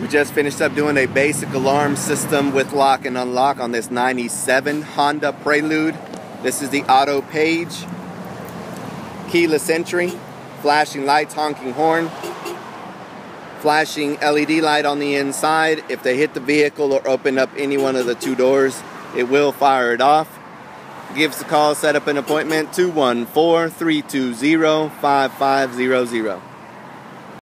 We just finished up doing a basic alarm system with lock and unlock on this 97 Honda Prelude. This is the Autopage. Keyless entry, flashing lights, honking horn, flashing LED light on the inside. If they hit the vehicle or open up any one of the two doors, it will fire it off. Give us a call, set up an appointment 214 320 5500.